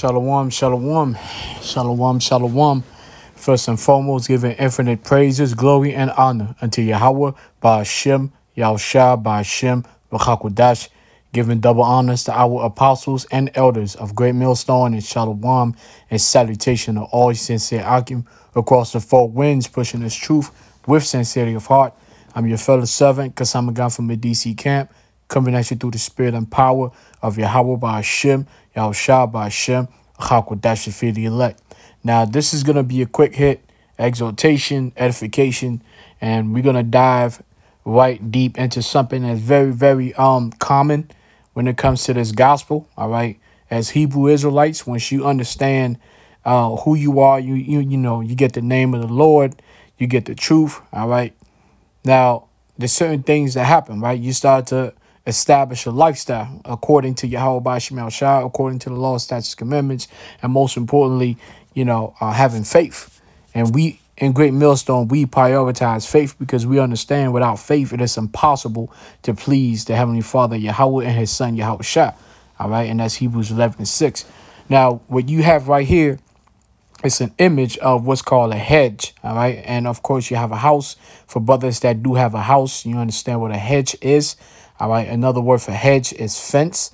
Shalom, shalom, shalom, shalom. First and foremost, giving infinite praises, glory, and honor unto Yahweh, Ba'ashem, Yahushua, Ba'ashem, B'chakwadash, giving double honors to our apostles and elders of Great Millstone and Shalom, and salutation to all sincere Akim across the four winds, pushing this truth with sincerity of heart. I'm your fellow servant, Kasama God from the DC camp, coming at you through the spirit and power of Yahweh Ba'ashem, Yahushua Ba'ashem, Chakwadash, feed the elect. Now, this is going to be a quick hit, exhortation, edification, and we're going to dive right deep into something that's very, very um common when it comes to this gospel, all right? As Hebrew Israelites, once you understand uh, who you are, you, you, you know, you get the name of the Lord, you get the truth, all right? Now, there's certain things that happen, right? You start to establish a lifestyle according to Yahweh Bashim Shah, according to the law, statutes, commandments, and most importantly, you know, uh, having faith. And we in Great Millstone, we prioritize faith because we understand without faith it is impossible to please the Heavenly Father, Yahweh, and His Son, Yahweh Shah. All right, and that's Hebrews 11 and 6. Now, what you have right here it's an image of what's called a hedge all right and of course you have a house for brothers that do have a house you understand what a hedge is all right. Another word for hedge is fence.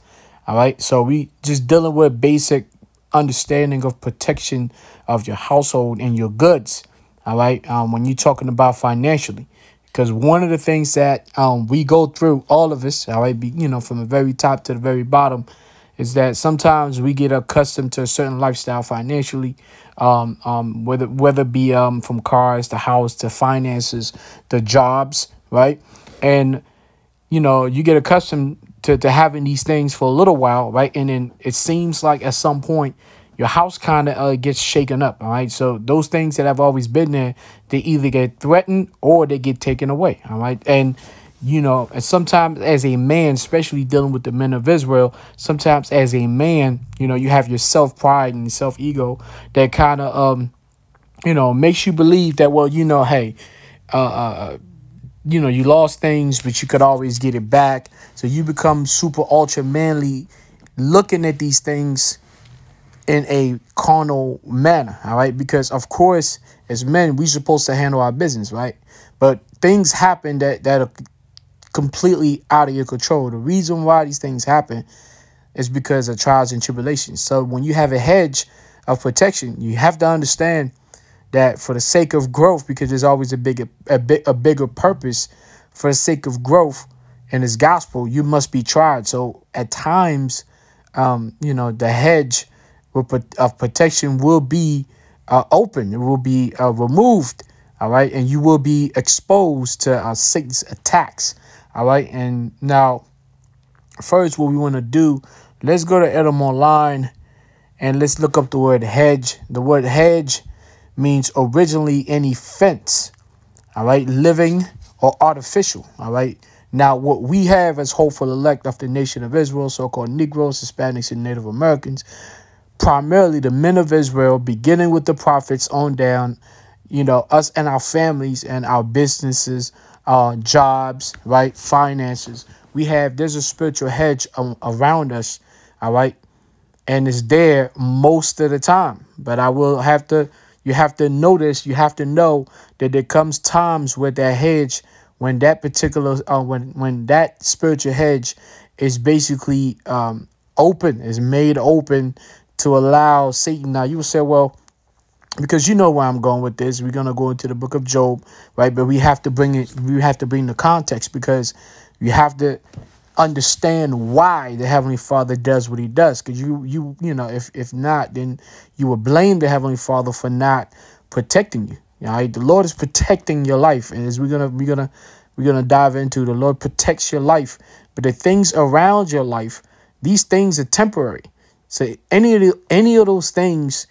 All right. So we just dealing with basic understanding of protection of your household and your goods. All right. Um, when you're talking about financially, because one of the things that um, we go through, all of us, all right, be, you know, from the very top to the very bottom, is that sometimes we get accustomed to a certain lifestyle financially, um, um, whether whether it be um, from cars to house to finances to jobs, right? And you know, you get accustomed to, to having these things for a little while, right? And then it seems like at some point your house kind of uh, gets shaken up, all right? So those things that have always been there, they either get threatened or they get taken away, all right? And, you know, and sometimes as a man, especially dealing with the men of Israel, sometimes as a man, you know, you have your self-pride and self-ego that kind of, um, you know, makes you believe that, well, you know, hey, uh, uh you know, you lost things, but you could always get it back. So you become super ultra manly looking at these things in a carnal manner, all right? Because of course, as men, we're supposed to handle our business, right? But things happen that that are completely out of your control. The reason why these things happen is because of trials and tribulations. So when you have a hedge of protection, you have to understand that for the sake of growth, because there's always a bigger a, bit a bigger purpose for the sake of growth in this gospel, you must be tried. So at times, um, you know, the hedge of protection will be uh, open. It will be uh, removed. All right, and you will be exposed to uh, Satan's attacks. All right, and now, first, what we want to do, let's go to Etymonline and let's look up the word hedge. The word hedge means originally any fence, all right, living or artificial, all right. Now, what we have as hopeful elect of the nation of Israel, so-called Negroes, Hispanics, and Native Americans, primarily the men of Israel, beginning with the prophets on down, you know, us and our families and our businesses, uh, jobs, right, finances. We have, there's a spiritual hedge around us, all right, and it's there most of the time. But I will have to you have to notice, you have to know that there comes times where that hedge, when that particular, uh, when when that spiritual hedge is basically um, open, is made open to allow Satan. Now you will say, well, because you know where I'm going with this. We're gonna go into the book of Job, right? But we have to bring it. We have to bring the context because you have to understand why the heavenly father does what he does because you you you know if if not then you will blame the heavenly father for not protecting you. All right? The lord is protecting your life and as we're gonna we're gonna we're gonna dive into the lord protects your life but the things around your life these things are temporary. So any of the, any of those things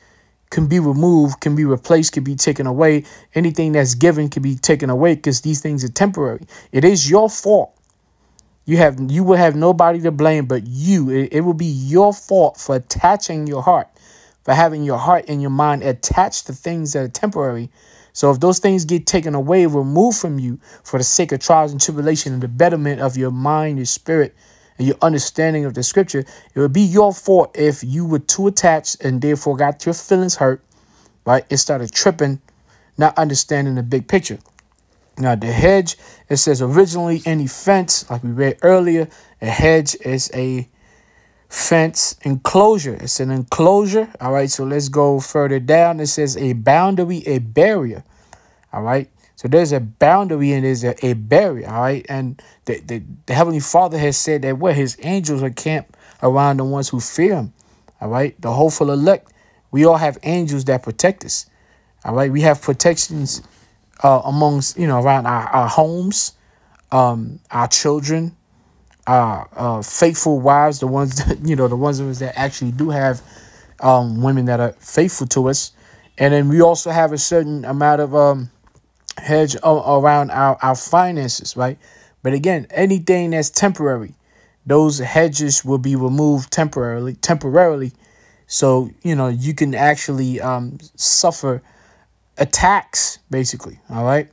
can be removed can be replaced can be taken away. Anything that's given can be taken away because these things are temporary. It is your fault you have you will have nobody to blame but you. It, it will be your fault for attaching your heart, for having your heart and your mind attached to things that are temporary. So if those things get taken away, removed from you for the sake of trials and tribulation and the betterment of your mind, your spirit, and your understanding of the scripture, it would be your fault if you were too attached and therefore got your feelings hurt, right? It started tripping, not understanding the big picture. Now, the hedge, it says originally any fence, like we read earlier, a hedge is a fence enclosure. It's an enclosure. All right, so let's go further down. It says a boundary, a barrier. All right, so there's a boundary and there's a, a barrier. All right, and the, the, the Heavenly Father has said that where his angels are camped around the ones who fear him. All right, the hopeful elect. We all have angels that protect us. All right, we have protections uh, amongst, you know, around our, our homes, um, our children, our uh, faithful wives, the ones that, you know, the ones of us that actually do have um, women that are faithful to us. And then we also have a certain amount of um, hedge around our, our finances, right? But again, anything that's temporary, those hedges will be removed temporarily, temporarily. So, you know, you can actually um, suffer attacks, basically. All right.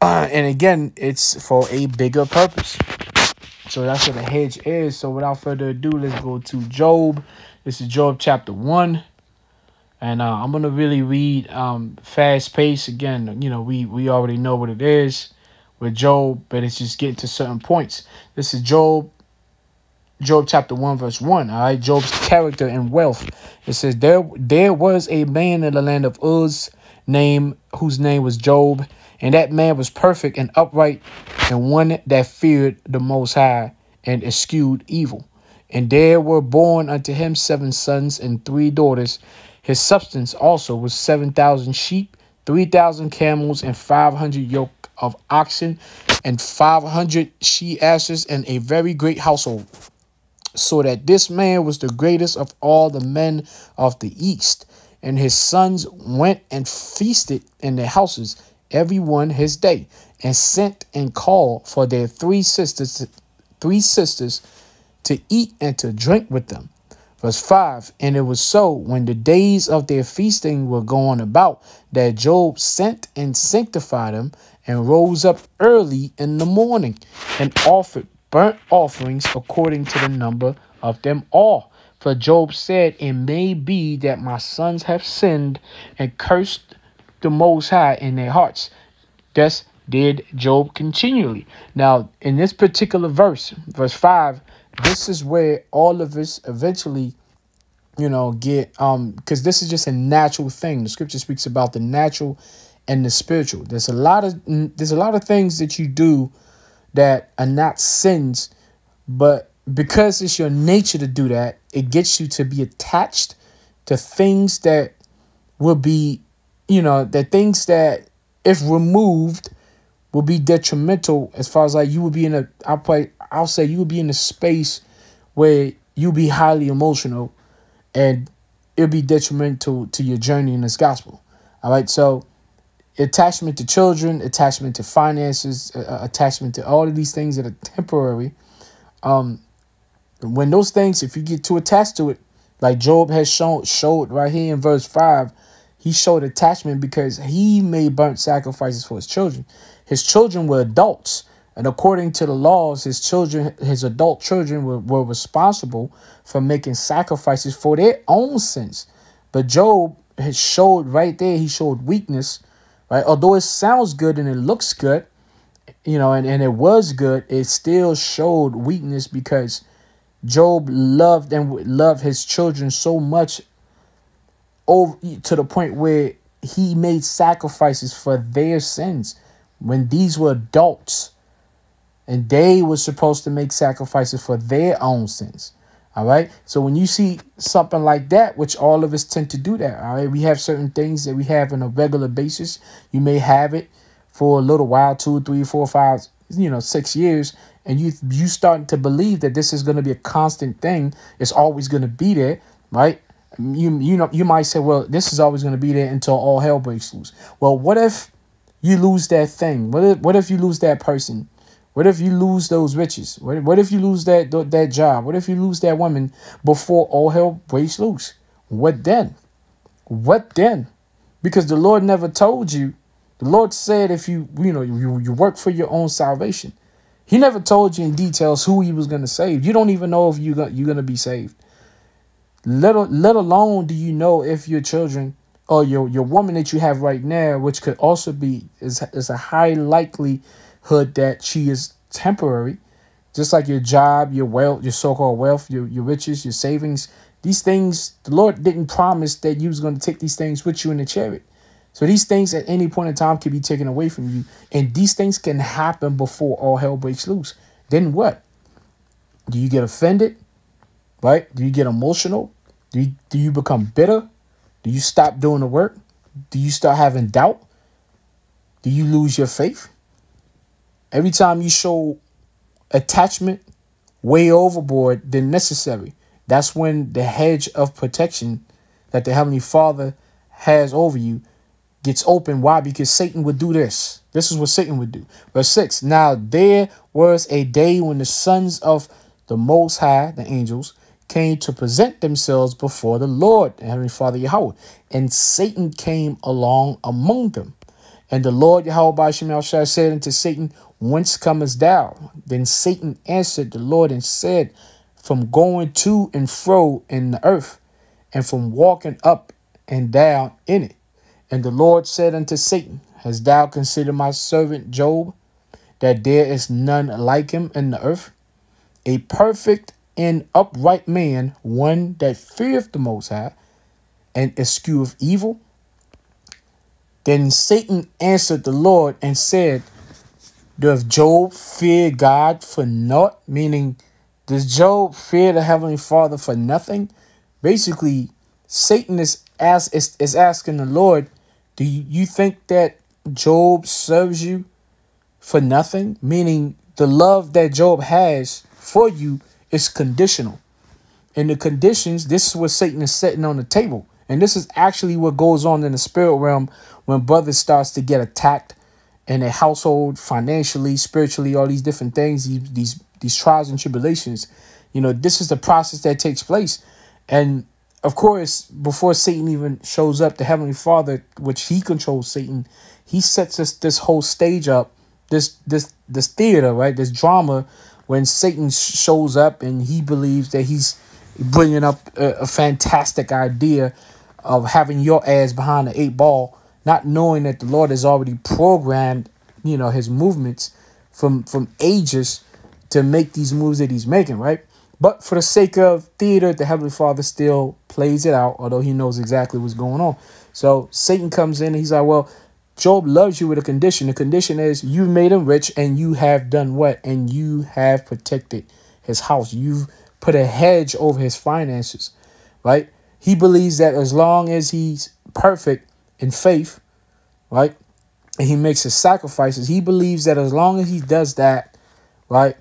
Uh, and again, it's for a bigger purpose. So that's what a hedge is. So without further ado, let's go to Job. This is Job chapter 1. And uh, I'm going to really read um, fast pace. Again, you know, we, we already know what it is with Job, but it's just getting to certain points. This is Job Job chapter 1, verse 1. All right, Job's character and wealth. It says, There there was a man in the land of Uz name whose name was Job, and that man was perfect and upright, and one that feared the Most High and eschewed evil. And there were born unto him seven sons and three daughters. His substance also was seven thousand sheep, three thousand camels, and five hundred yoke of oxen, and five hundred she asses, and a very great household. So that this man was the greatest of all the men of the east and his sons went and feasted in their houses, every one his day, and sent and called for their three sisters, three sisters to eat and to drink with them. Verse 5 And it was so when the days of their feasting were going about that Job sent and sanctified them and rose up early in the morning and offered burnt offerings according to the number of them all. For Job said, It may be that my sons have sinned and cursed the Most High in their hearts. Thus did Job continually. Now, in this particular verse, verse 5, this is where all of us eventually you know get um because this is just a natural thing the scripture speaks about the natural and the spiritual there's a lot of there's a lot of things that you do that are not sins but because it's your nature to do that, it gets you to be attached to things that will be, you know, the things that if removed will be detrimental as far as like you would be in a I'll play I'll say you would be in a space where you'll be highly emotional and it'll be detrimental to your journey in this gospel. All right. So attachment to children, attachment to finances, uh, attachment to all of these things that are temporary. Um, when those things, if you get too attached to it, like Job has shown showed right here in verse 5, he showed attachment because he made burnt sacrifices for his children. His children were adults. And according to the laws, his children, his adult children were, were responsible for making sacrifices for their own sins. But Job has showed right there, he showed weakness, right? Although it sounds good and it looks good, you know, and, and it was good, it still showed weakness because Job loved and loved his children so much over to the point where he made sacrifices for their sins when these were adults and they were supposed to make sacrifices for their own sins. All right. So when you see something like that, which all of us tend to do that, all right, we have certain things that we have on a regular basis. You may have it for a little while, two, three, four, five, you know, six years, and you you starting to believe that this is going to be a constant thing. It's always going to be there right? You you know you might say well this is always going to be there until all hell breaks loose. Well what if you lose that thing? What if what if you lose that person? What if you lose those riches? What, what if you lose that that job? What if you lose that woman before all hell breaks loose? What then? What then? Because the lord never told you. The lord said if you you know you, you work for your own salvation He never told you in details who he was going to save. You don't even know if going you're going to be saved. Let, let alone do you know if your children or your, your woman that you have right now, which could also be, is, is a high likelihood that she is temporary, just like your job, your wealth, your so-called wealth, your, your riches, your savings, these things, the Lord didn't promise that you was going to take these things with you in the chariot. So these things at any point in time can be taken away from you. And these things can happen before all hell breaks loose. Then what? Do you get offended? Right? Do you get emotional? Do you, do you become bitter? Do you stop doing the work? Do you start having doubt? Do you lose your faith? Every time you show attachment way overboard than necessary, that's when the hedge of protection that the Heavenly Father has over you gets open. Why? Because Satan would do this. This is what Satan would do. Verse 6 Now there was a day when the sons of the Most High, the angels, came to present themselves before the Lord, the Heavenly Father Yahweh. And Satan came along among them. And the Lord Yahweh by Shemel said unto Satan, Whence comest thou? Then Satan answered the Lord and said, From going to and fro in the earth, and from walking up and down in it. And the Lord said unto Satan, Hast thou considered my servant Job, that there is none like him in the earth? A perfect and upright man, one that feareth the Most High, and escheweth evil? Then Satan answered the Lord and said, Doth Job fear God for naught? Meaning, does Job fear the Heavenly Father for nothing? Basically, Satan is, ask, is, is asking the Lord, do you, think that Job serves you for nothing? Meaning the love that Job has for you is conditional. And the conditions, this is what Satan is setting on the table. And this is actually what goes on in the spirit realm when brothers starts to get attacked in a household, financially, spiritually, all these different things, these these trials and tribulations. You know, this is the process that takes place. And of course, before Satan even shows up, the Heavenly Father, which he controls Satan, he sets us this whole stage up, this this this theater, right? This drama when Satan shows up and he believes that he's bringing up a, a fantastic idea of having your ass behind the eight ball, not knowing that the Lord has already programmed, you know, his movements from from ages to make these moves that he's making, right? But for the sake of theater, the Heavenly Father still plays it out, although he knows exactly what's going on. So Satan comes in and he's like, well, Job loves you with a condition. The condition is you made him rich and you have done what? And you have protected his house. You've put a hedge over his finances, right? He believes that as long as he's perfect in faith, right? And he makes his sacrifices, he believes that as long as he does that, right?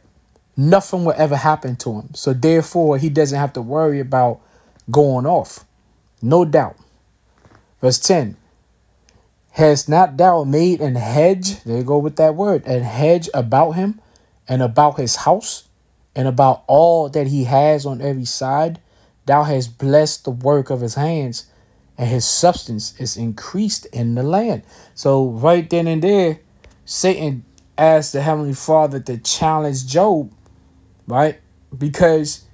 Nothing will ever happen to him. So therefore, he doesn't have to worry about going off. No doubt. Verse 10. Has not thou made an hedge, there you go with that word, an hedge about him and about his house and about all that he has on every side? Thou hast blessed the work of his hands and his substance is increased in the land. So right then and there, Satan asked the Heavenly Father to challenge Job right? Because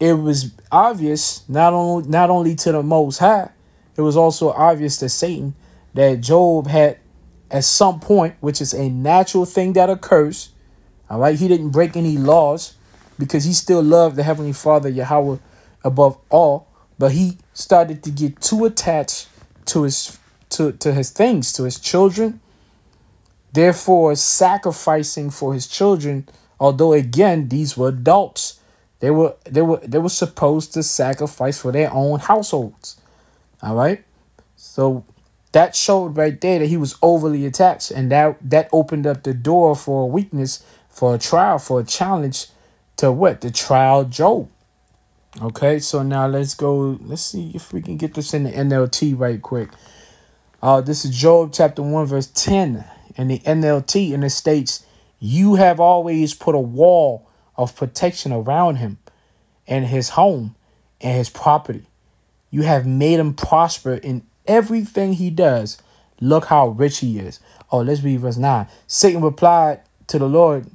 it was obvious not only not only to the most high, it was also obvious to Satan that Job had at some point, which is a natural thing that occurs. All right, he didn't break any laws because he still loved the Heavenly Father Yahweh above all, but he started to get too attached to his to, to his things, to his children, therefore sacrificing for his children Although again, these were adults. They were they were they were supposed to sacrifice for their own households. All right? So that showed right there that he was overly attached and that that opened up the door for a weakness, for a trial, for a challenge to what? The trial Job. Okay, so now let's go. Let's see if we can get this in the NLT right quick. Uh, this is Job chapter 1, verse 10 in the NLT, and it states, you have always put a wall of protection around him and his home and his property. You have made him prosper in everything he does. Look how rich he is. Oh, let's read verse 9. Satan replied to the Lord,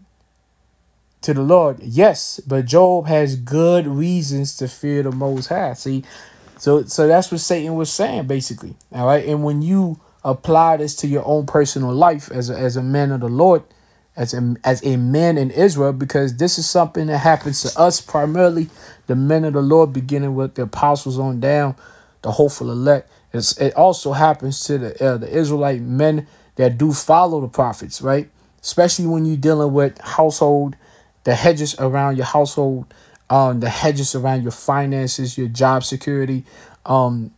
to the Lord. Yes, but Job has good reasons to fear the Most High. See, so so that's what Satan was saying basically. All right, and when you apply this to your own personal life as a, as a man of the Lord, as a, as a man in Israel, because this is something that happens to us primarily, the men of the Lord, beginning with the apostles on down, the hopeful elect. It's, it also happens to the uh, the Israelite men that do follow the prophets, right? Especially when you're dealing with household, the hedges around your household, um, the hedges around your finances, your job security, um,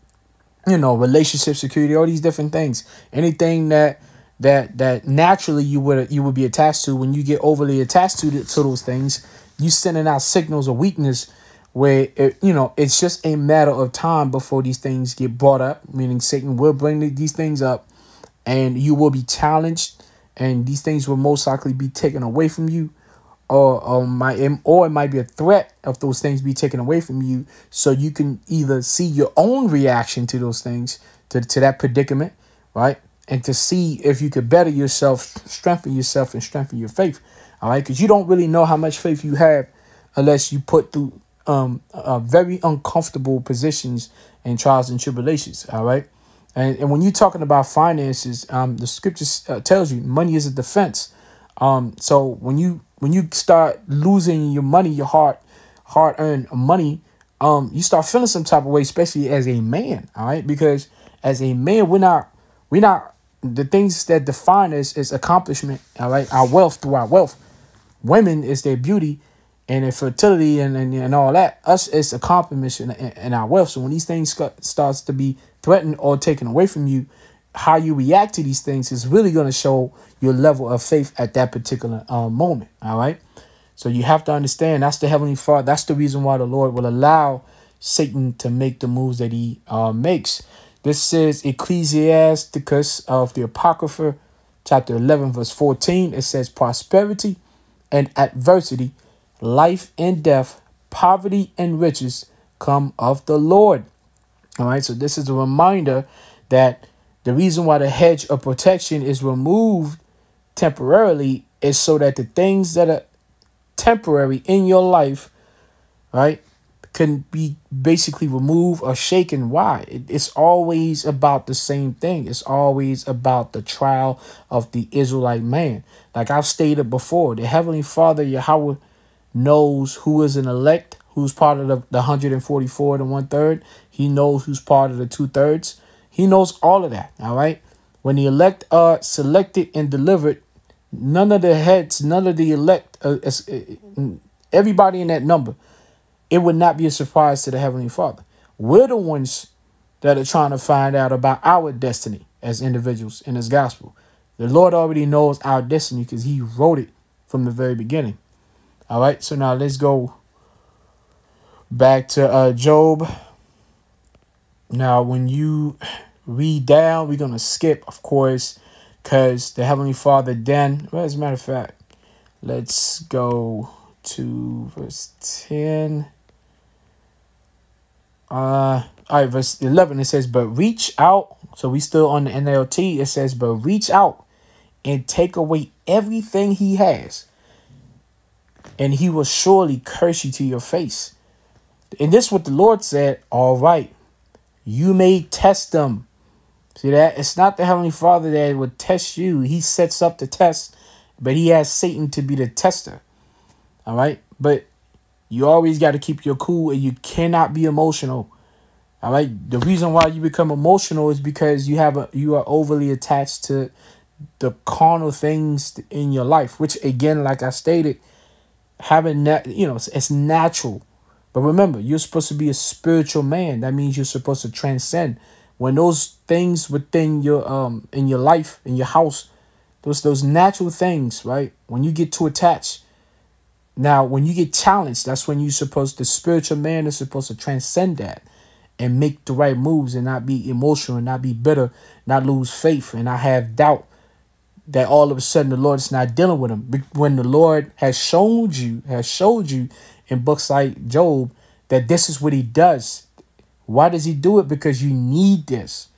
you know, relationship security, all these different things. Anything that that that naturally you would you would be attached to. When you get overly attached to, the, to those things, you sending out signals of weakness where it, you know it's just a matter of time before these things get brought up meaning satan will bring these things up and you will be challenged and these things will most likely be taken away from you or, or might or it might be a threat of those things be taken away from you. So you can either see your own reaction to those things to, to that predicament right and to see if you could better yourself strengthen yourself and strengthen your faith. All right? Because you don't really know how much faith you have unless you put through um uh, very uncomfortable positions and trials and tribulations. All right? And, and when you're talking about finances um the scripture uh, tells you money is a defense. Um so when you when you start losing your money, your hard hard earned money, um, you start feeling some type of way, especially as a man. All right, because as a man, we're not we're not the things that define us is accomplishment. All right, our wealth through our wealth. Women is their beauty and their fertility and, and, and all that. Us is accomplishment and, and our wealth. So when these things starts to be threatened or taken away from you, how you react to these things is really going to show your level of faith at that particular uh, moment. All right. So you have to understand that's the Heavenly Father. That's the reason why the Lord will allow Satan to make the moves that he uh, makes. This says Ecclesiasticus of the Apocrypha, chapter 11, verse 14. It says, Prosperity and adversity, life and death, poverty and riches come of the Lord. All right. So this is a reminder that the reason why the hedge of protection is removed temporarily is so that the things that are temporary in your life, right, can be basically removed or shaken. Why? It's always about the same thing. It's always about the trial of the Israelite man. Like I've stated before, the Heavenly Father, Yahweh, knows who is an elect, who's part of the, the 144 and one third. He knows who's part of the two thirds. He knows all of that. All right. When the elect are selected and delivered, none of the heads, none of the elect, uh, uh, everybody in that number, it would not be a surprise to the Heavenly Father. We're the ones that are trying to find out about our destiny as individuals in this gospel. The Lord already knows our destiny because He wrote it from the very beginning. All right. So now let's go back to uh, Job. Now, when you read down. We're going to skip, of course, because the Heavenly Father then, well, as a matter of fact, let's go to verse 10. Uh, all right, verse 11, it says, But reach out. So we still on the NLT. It says, But reach out and take away everything he has, and he will surely curse you to your face. And this is what the Lord said, All right, you may test them See that? It's not the Heavenly Father that would test you. He sets up the test, but he has Satan to be the tester. All right? But you always got to keep your cool and you cannot be emotional. All right? The reason why you become emotional is because you have a you are overly attached to the carnal things in your life, which again, like I stated, having that, you know, it's, it's natural. But remember, you're supposed to be a spiritual man. That means you're supposed to transcend when those things within your um in your life in your house those those natural things right when you get too attached now when you get challenged that's when you're supposed the spiritual man is supposed to transcend that and make the right moves and not be emotional and not be bitter not lose faith and not have doubt that all of a sudden the lord is not dealing with him when the lord has shown you has showed you in books like job that this is what he does why does he do it? Because you need this.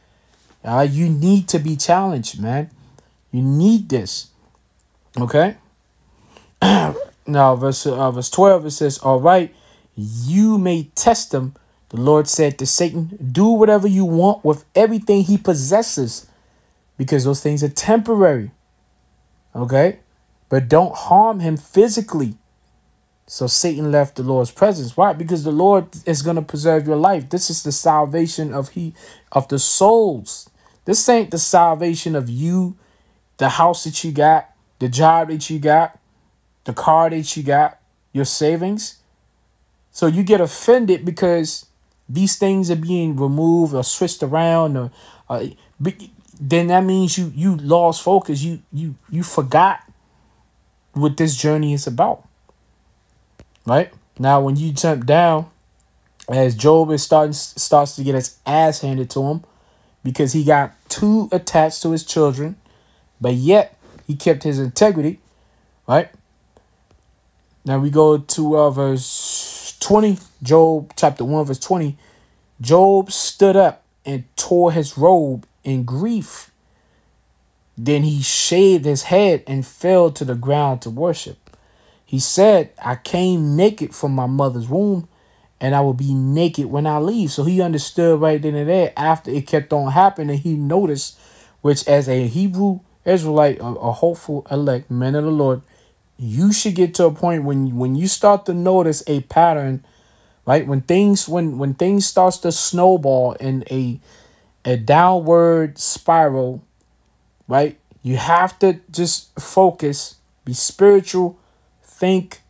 Uh, you need to be challenged, man. You need this. Okay? Now, verse uh, verse twelve it says, "All right, you may test him." The Lord said to Satan, "Do whatever you want with everything he possesses, because those things are temporary." Okay, but don't harm him physically. So Satan left the Lord's presence. Why? Because the Lord is going to preserve your life. This is the salvation of he of the souls. This ain't the salvation of you, the house that you got, the job that you got, the car that you got, your savings. So you get offended because these things are being removed or switched around or uh, then that means you you lost focus. You you you forgot what this journey is about. Right? Now when you jump down, as Job is starting starts to get his ass handed to him because he got too attached to his children, but yet he kept his integrity. Right? Now we go to uh, verse 20, Job chapter 1, verse 20. Job stood up and tore his robe in grief. Then he shaved his head and fell to the ground to worship. He said, I came naked from my mother's womb, and I will be naked when I leave. So he understood right then and there after it kept on happening, he noticed, which as a Hebrew Israelite, a, a hopeful elect, man of the Lord, you should get to a point when when you start to notice a pattern, right? When things when when things starts to snowball in a a downward spiral, right? You have to just focus, be spiritual, think,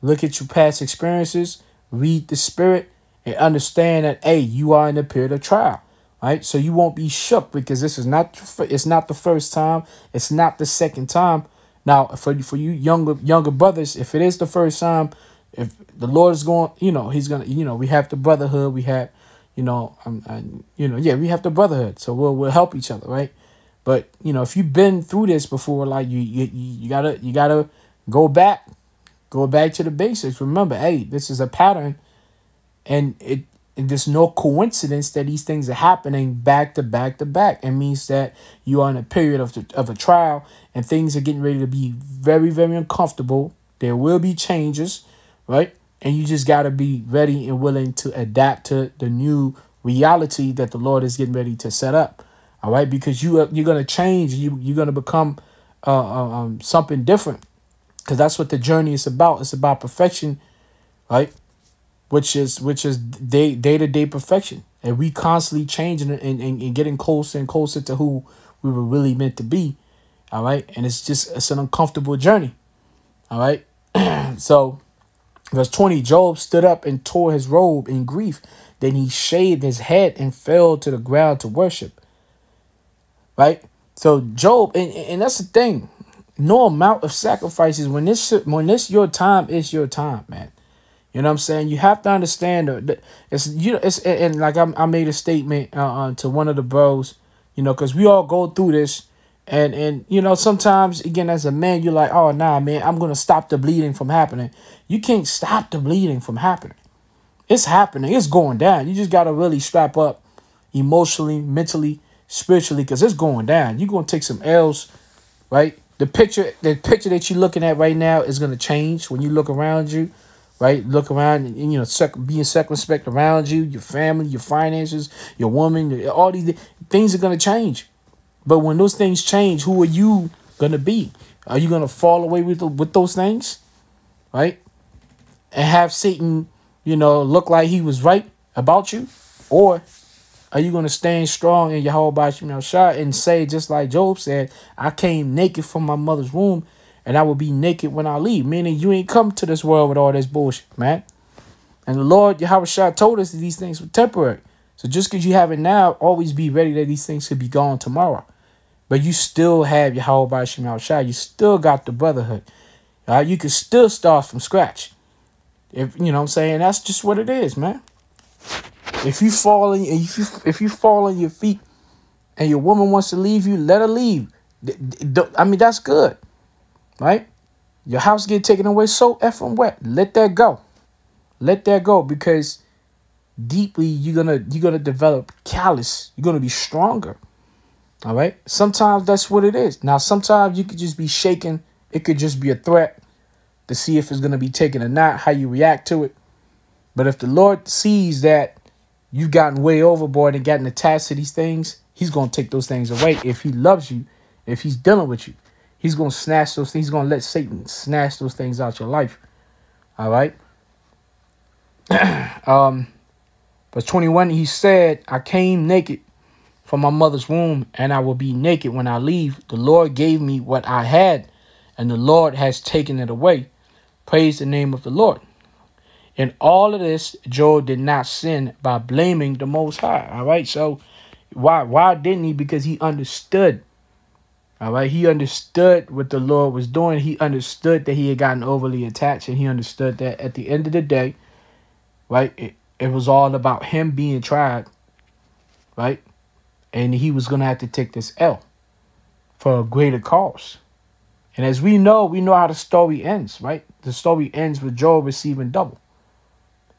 look at your past experiences, read the spirit, and understand that hey, you are in a period of trial. Right, so you won't be shook because this is not it's not the first time, it's not the second time. Now, for for you younger younger brothers, if it is the first time, if the Lord is going, you know, He's gonna, you know, we have the brotherhood, we have you know, um, and, you know, yeah, we have the brotherhood, so we'll we'll help each other, right? But you know, if you've been through this before, like you you you gotta you gotta go back, go back to the basics. Remember, hey, this is a pattern, and it there's no coincidence that these things are happening back to back to back. It means that you are in a period of the, of a trial, and things are getting ready to be very very uncomfortable. There will be changes, right? And you just got to be ready and willing to adapt to the new reality that the Lord is getting ready to set up. All right, because you are, you're gonna change. You you're gonna become uh, uh um, something different, because that's what the journey is about. It's about perfection, right? Which is which is day day to day perfection, and we constantly changing and, and, and getting closer and closer to who we were really meant to be. All right, and it's just it's an uncomfortable journey. All right, so Verse 20 Job stood up and tore his robe in grief. Then he shaved his head and fell to the ground to worship. Right? So Job, and, and that's the thing. No amount of sacrifices when this when this your time, it's your time, man. You know what I'm saying? You have to understand that it's you it's and like I, I made a statement uh, uh, to one of the bros, you know, because we all go through this and and you know, sometimes again as a man, you're like, oh nah, man, I'm gonna stop the bleeding from happening. You can't stop the bleeding from happening. It's happening. It's going down. You just gotta really strap up emotionally, mentally, spiritually, because it's going down. You're gonna take some L's, right? The picture, the picture that you're looking at right now is gonna change when you look around you, right? Look around and you know, sec- being circumspect around you, your family, your finances, your woman, all these things are gonna change. But when those things change, who are you gonna be? Are you gonna fall away with the, with those things, right? And have Satan, you know, look like he was right about you, or are you gonna stand strong in your whole body, shot and say just like Job said, "I came naked from my mother's womb, and I will be naked when I leave." Meaning you ain't come to this world with all this bullshit, man. And the Lord Yahweh Shah told us that these things were temporary. So just because you have it now, always be ready that these things could be gone tomorrow. But you still have whole body Shemal Shai. You still got the brotherhood. Uh, you can still start from scratch. If you know what I'm saying, that's just what it is, man. If you fall in, if you if you fall on your feet, and your woman wants to leave you, let her leave. I mean, that's good, right? Your house get taken away so effing wet. Let that go. Let that go because deeply you're gonna you're gonna develop callous. You're gonna be stronger. All right. Sometimes that's what it is. Now, sometimes you could just be shaken. It could just be a threat. to see if it's to be taken or not, how you react to it. But if the Lord sees that you've gotten way overboard and gotten attached to these things, he's to take those things away. If he loves you, if he's dealing with you, he's going to snatch those things. He's going to let Satan snatch those things out your life. All right. um, verse 21, he said, I came naked from my mother's womb, and I will be naked when I leave. The Lord gave me what I had, and the Lord has taken it away. Praise the name of the Lord. In all of this, Job did not sin by blaming the Most High. All right. So why why didn't he? Because he understood. All right. He understood what the Lord was doing. He understood that he had gotten overly attached, and he understood that at the end of the day, right, it, it was all about him being tried, right, and he was gonna have to take this L for a greater cause. And as we know, we know how the story ends, right? The story ends with Job receiving double.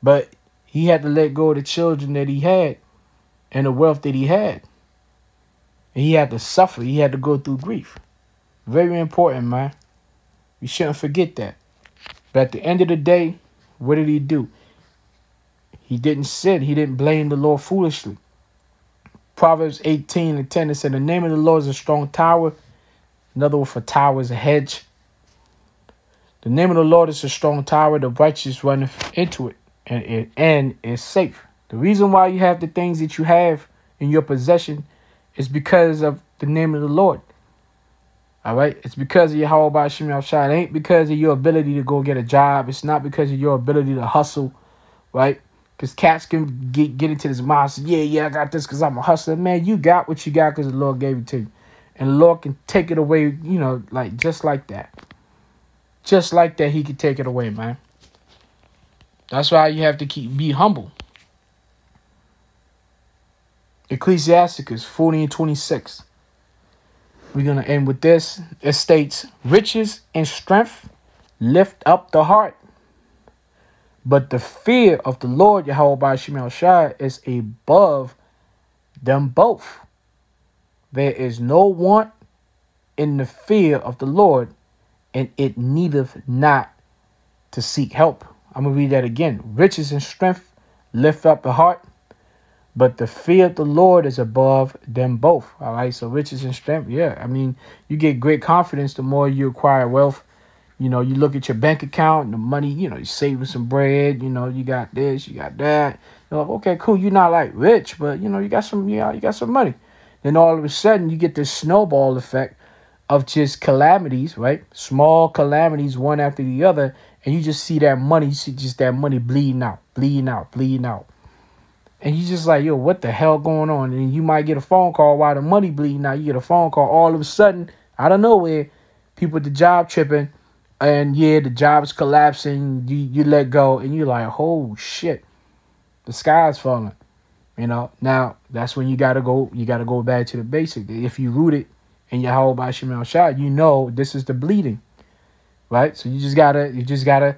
But he had to let go of the children that he had and the wealth that he had. And he had to suffer. He had to go through grief. Very important, man. We shouldn't forget that. But at the end of the day, what did he do? He didn't sin. He didn't blame the Lord foolishly. Proverbs 18 and 10, it said, The name of the Lord is a strong tower. Another word for tower is a hedge. The name of the Lord is a strong tower. The righteous run into it and it and is safe. The reason why you have the things that you have in your possession is because of the name of the Lord. All right, it's because of Yahweh Shem Shai. It ain't because of your ability to go get a job. It's not because of your ability to hustle, right? Because cats can get get into this mindset. Yeah, yeah, I got this because I'm a hustler. Man, you got what you got because the Lord gave it to you, and the Lord can take it away. You know, like just like that, just like that, He can take it away, man. That's why you have to keep be humble. Ecclesiasticus 40 and 26. We're going to end with this. It states, Riches and strength lift up the heart, but the fear of the Lord Yahweh Shemel Shai is above them both. There is no want in the fear of the Lord, and it needeth not to seek help. I'm going to read that again. Riches and strength lift up the heart, but the fear of the Lord is above them both. All right. So riches and strength. Yeah. I mean, you get great confidence the more you acquire wealth. You know, you look at your bank account and the money, you know, you're saving some bread, you know, you got this, you got that. You're like, okay, cool. You're not like rich, but you know, you got some, yeah, you got some money. Then all of a sudden you get this snowball effect of just calamities, right? Small calamities, one after the other, and you just see that money, you see just that money bleeding out, bleeding out, bleeding out. And you just like, yo, what the hell going on? And you might get a phone call while the money bleeding out. You get a phone call all of a sudden, out of nowhere, people at the job tripping, and yeah, the job's collapsing. You you let go, and you're like, oh shit, the sky's falling. You know, now that's when you gotta go. You gotta go back to the basic. If you root it in your whole by Shemel shot, you know this is the bleeding right? So you just gotta, you just gotta,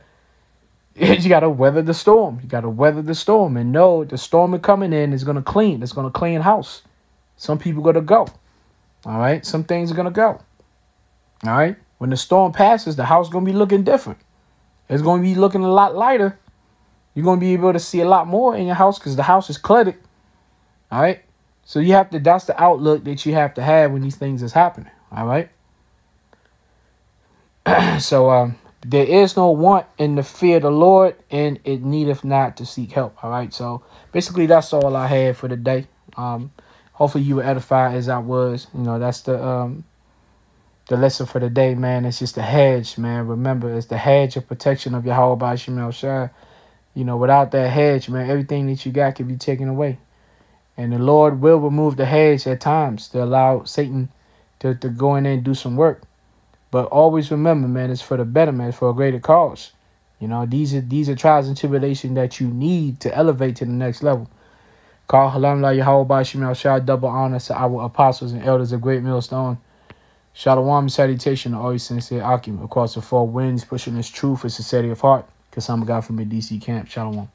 you gotta weather the storm. You gotta weather the storm and know the storm is coming in is gonna clean. It's gonna clean house. Some people gonna go. All right. Some things are gonna go. All right. When the storm passes, the house gonna be looking different. It's gonna be looking a lot lighter. You're gonna be able to see a lot more in your house because the house is cluttered. All right. So you have to. That's the outlook that you have to have when these things is happening. All right. so um, there is no want in the fear of the Lord, and it needeth not to seek help. All right. So basically, that's all I had for the day. Um, hopefully, you were edified as I was. You know, that's the um, the lesson for the day, man. It's just a hedge, man. Remember, it's the hedge of protection of your Yahweh by Shemel Shai. You know, without that hedge, man, everything that you got can be taken away. And the Lord will remove the hedge at times to allow Satan to, to go in there and do some work. But always remember, man, it's for the betterment, it's for a greater cause. You know, these are these are trials and tribulations that you need to elevate to the next level. Call Halam La Yahweh Shemel double honor to our apostles and elders of Great Millstone. Shalom salutation to all you sincere Akim across the four winds, pushing this truth for sincerity of heart. Because I'm a guy from the DC camp. Shalom.